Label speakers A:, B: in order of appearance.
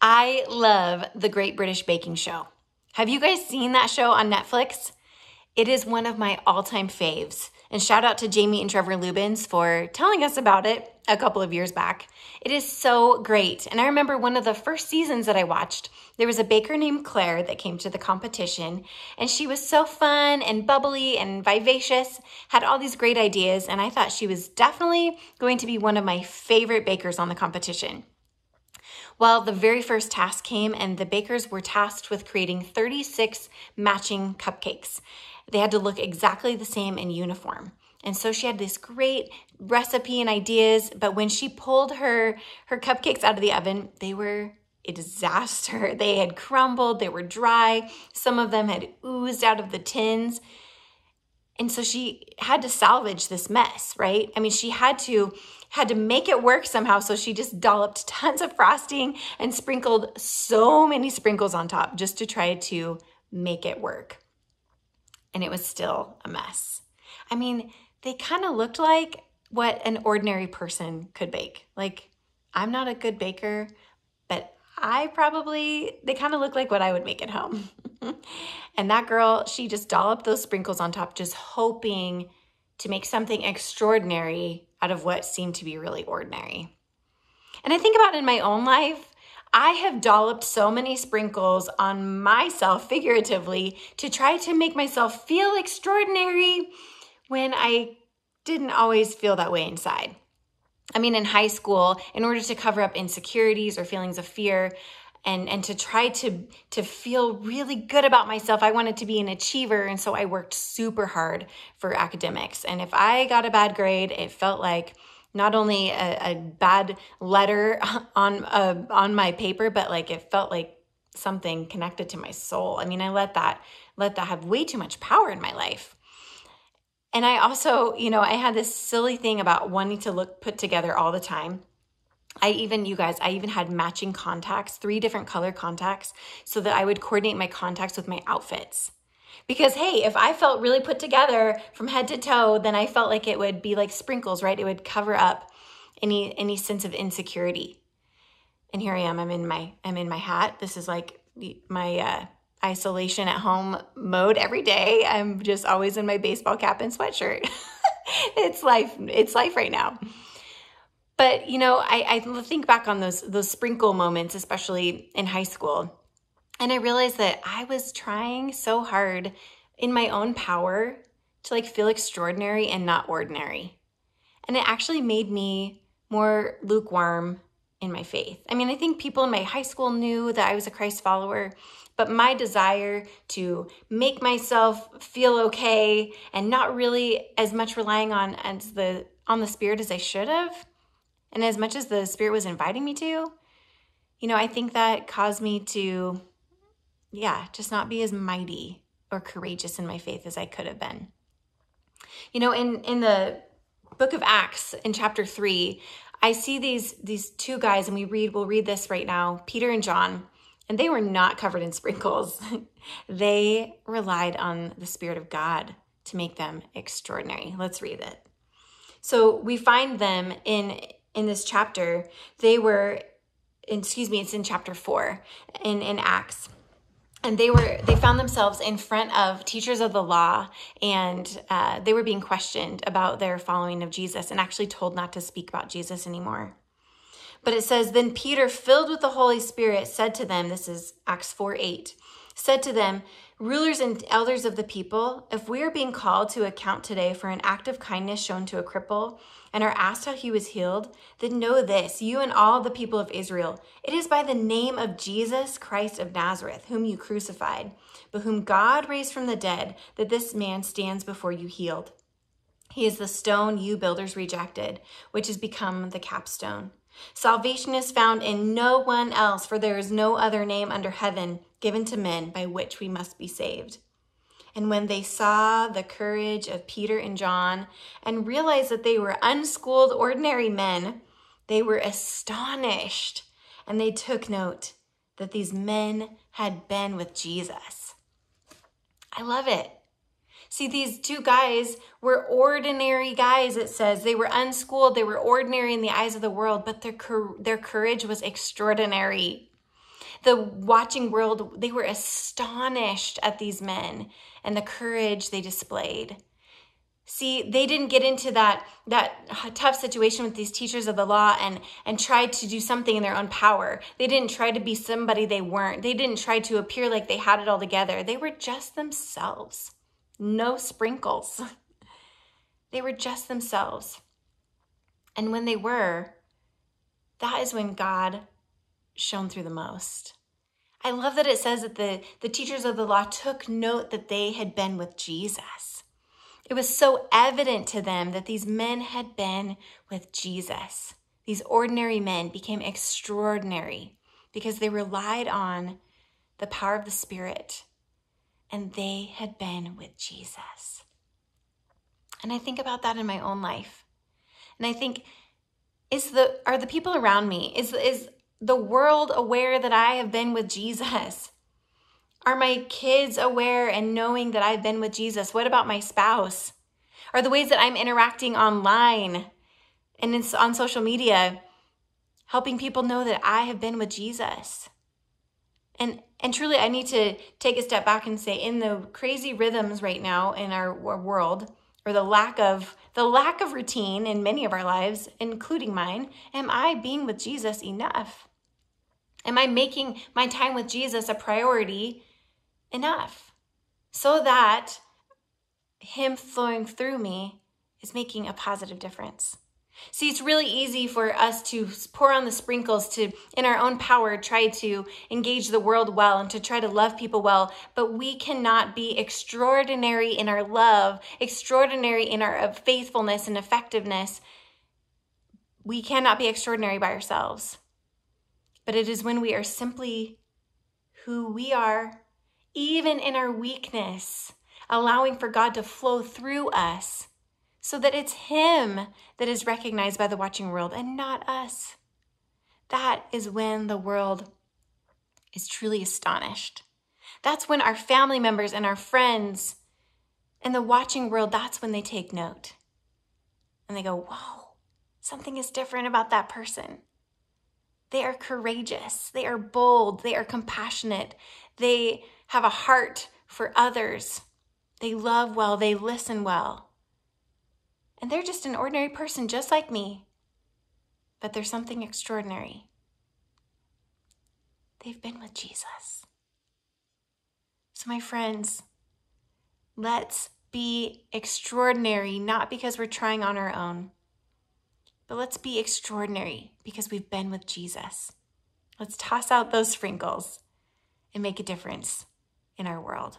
A: I love the Great British Baking Show. Have you guys seen that show on Netflix? It is one of my all time faves. And shout out to Jamie and Trevor Lubins for telling us about it a couple of years back. It is so great. And I remember one of the first seasons that I watched, there was a baker named Claire that came to the competition, and she was so fun and bubbly and vivacious, had all these great ideas, and I thought she was definitely going to be one of my favorite bakers on the competition. Well, the very first task came, and the bakers were tasked with creating 36 matching cupcakes. They had to look exactly the same in uniform. And so she had this great recipe and ideas, but when she pulled her her cupcakes out of the oven, they were a disaster. They had crumbled, they were dry, some of them had oozed out of the tins. And so she had to salvage this mess, right? I mean, she had to had to make it work somehow. So she just dolloped tons of frosting and sprinkled so many sprinkles on top just to try to make it work. And it was still a mess. I mean, they kind of looked like what an ordinary person could bake. Like, I'm not a good baker, but I probably, they kind of look like what I would make at home. and that girl, she just dolloped those sprinkles on top, just hoping to make something extraordinary out of what seemed to be really ordinary. And I think about in my own life, I have dolloped so many sprinkles on myself figuratively to try to make myself feel extraordinary when I didn't always feel that way inside. I mean, in high school, in order to cover up insecurities or feelings of fear, and and to try to to feel really good about myself. I wanted to be an achiever and so i worked super hard for academics. And if i got a bad grade it felt like not only a, a bad letter on uh, on my paper but like it felt like something connected to my soul. I mean i let that let that have way too much power in my life. And I also, you know, I had this silly thing about wanting to look put together all the time. I even, you guys, I even had matching contacts, three different color contacts, so that I would coordinate my contacts with my outfits. Because hey, if I felt really put together from head to toe, then I felt like it would be like sprinkles, right? It would cover up any any sense of insecurity. And here I am. I'm in my I'm in my hat. This is like my uh, isolation at home mode every day. I'm just always in my baseball cap and sweatshirt. it's life. It's life right now. But you know, I, I think back on those those sprinkle moments, especially in high school, and I realized that I was trying so hard in my own power to like feel extraordinary and not ordinary. And it actually made me more lukewarm in my faith. I mean, I think people in my high school knew that I was a Christ follower, but my desire to make myself feel okay and not really as much relying on as the on the spirit as I should have and as much as the spirit was inviting me to you know I think that caused me to yeah just not be as mighty or courageous in my faith as I could have been you know in in the book of Acts in chapter 3 I see these these two guys and we read we'll read this right now Peter and John and they were not covered in sprinkles. they relied on the Spirit of God to make them extraordinary. Let's read it. So we find them in in this chapter. They were, excuse me, it's in chapter four in in Acts and they were they found themselves in front of teachers of the law and uh, they were being questioned about their following of jesus and actually told not to speak about jesus anymore but it says, Then Peter, filled with the Holy Spirit, said to them, This is Acts 4 8, said to them, Rulers and elders of the people, if we are being called to account today for an act of kindness shown to a cripple and are asked how he was healed, then know this, you and all the people of Israel, it is by the name of Jesus Christ of Nazareth, whom you crucified, but whom God raised from the dead, that this man stands before you healed. He is the stone you builders rejected, which has become the capstone. Salvation is found in no one else, for there is no other name under heaven given to men by which we must be saved. And when they saw the courage of Peter and John and realized that they were unschooled, ordinary men, they were astonished and they took note that these men had been with Jesus. I love it. See, these two guys were ordinary guys, it says. They were unschooled, they were ordinary in the eyes of the world, but their, their courage was extraordinary. The watching world, they were astonished at these men and the courage they displayed. See, they didn't get into that that tough situation with these teachers of the law and and tried to do something in their own power. They didn't try to be somebody they weren't. They didn't try to appear like they had it all together. They were just themselves. No sprinkles. They were just themselves. And when they were, that is when God shone through the most. I love that it says that the, the teachers of the law took note that they had been with Jesus. It was so evident to them that these men had been with Jesus. These ordinary men became extraordinary because they relied on the power of the Spirit and they had been with Jesus. And I think about that in my own life. And I think, is the are the people around me, is is the world aware that I have been with Jesus? Are my kids aware and knowing that I've been with Jesus? What about my spouse? Are the ways that I'm interacting online and on social media helping people know that I have been with Jesus? And and truly I need to take a step back and say in the crazy rhythms right now in our world or the lack of the lack of routine in many of our lives, including mine, am I being with Jesus enough? Am I making my time with Jesus a priority enough so that Him flowing through me is making a positive difference? See, it's really easy for us to pour on the sprinkles to, in our own power, try to engage the world well and to try to love people well. But we cannot be extraordinary in our love, extraordinary in our uh, faithfulness and effectiveness. We cannot be extraordinary by ourselves. But it is when we are simply who we are, even in our weakness, allowing for God to flow through us so that it's Him that is recognized by the watching world and not us. That is when the world is truly astonished. That's when our family members and our friends and the watching world, that's when they take note. And they go, whoa, something is different about that person. They are courageous. They are bold. They are compassionate. They have a heart for others. They love well. They listen well. And they're just an ordinary person, just like me. But there's something extraordinary. They've been with Jesus. So, my friends, let's be extraordinary, not because we're trying on our own, but let's be extraordinary because we've been with Jesus. Let's toss out those sprinkles and make a difference in our world.